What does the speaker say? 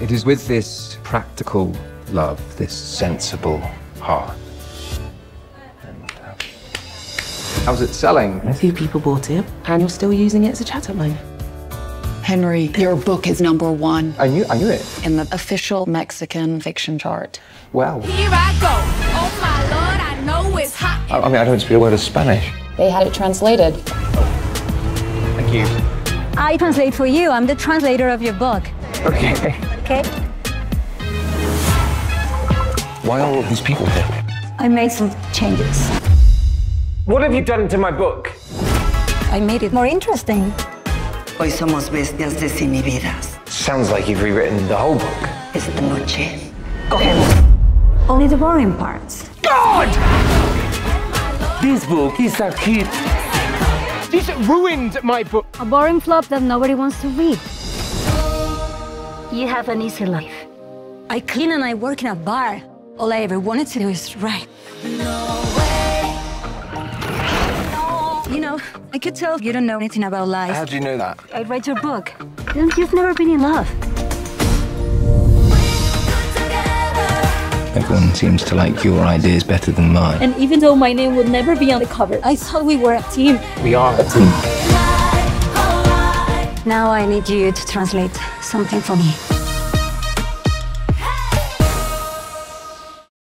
It is with this practical love, this sensible heart. And, uh, how's it selling? A few people bought it, and you're still using it as a chat up line. Henry, your book is number one I knew, I knew it. in the official Mexican fiction chart. Well, Here I go. Oh my lord, I know it's hot. I, I mean, I don't speak a word of Spanish. They had it translated. Thank you. I translate for you. I'm the translator of your book. Okay. Okay? Why are all these people here? I made some changes. What have you done to my book? I made it more interesting. Hoy somos bestias desinhibidas. Sounds like you've rewritten the whole book. Esta noche cogemos. Only the boring parts. God! This book is a hit. This ruined my book. A boring flop that nobody wants to read. You have an easy life. I clean and I work in a bar. All I ever wanted to do is write. No way. No. You know, I could tell you don't know anything about life. How do you know that? I read your book. Then you've never been in love. Everyone seems to like your ideas better than mine. And even though my name would never be on the cover, I thought we were a team. We are a team. Now I need you to translate something for me.